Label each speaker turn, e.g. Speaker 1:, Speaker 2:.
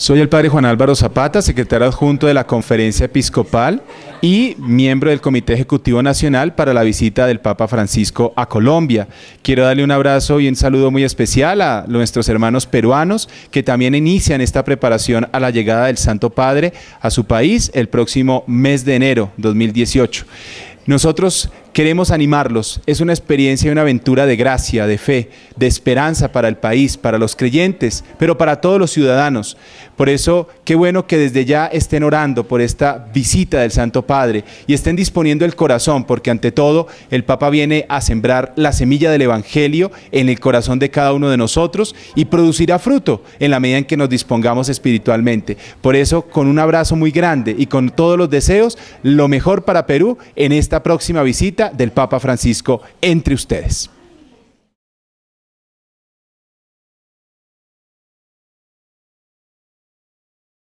Speaker 1: Soy el padre Juan Álvaro Zapata, secretario adjunto de la Conferencia Episcopal y miembro del Comité Ejecutivo Nacional para la visita del Papa Francisco a Colombia. Quiero darle un abrazo y un saludo muy especial a nuestros hermanos peruanos que también inician esta preparación a la llegada del Santo Padre a su país el próximo mes de enero 2018. Nosotros queremos animarlos. Es una experiencia y una aventura de gracia, de fe, de esperanza para el país, para los creyentes, pero para todos los ciudadanos. Por eso, qué bueno que desde ya estén orando por esta visita del Santo Padre y estén disponiendo el corazón, porque ante todo el Papa viene a sembrar la semilla del Evangelio en el corazón de cada uno de nosotros y producirá fruto en la medida en que nos dispongamos espiritualmente. Por eso, con un abrazo muy grande y con todos los deseos, lo mejor para Perú en esta próxima visita del Papa Francisco entre ustedes.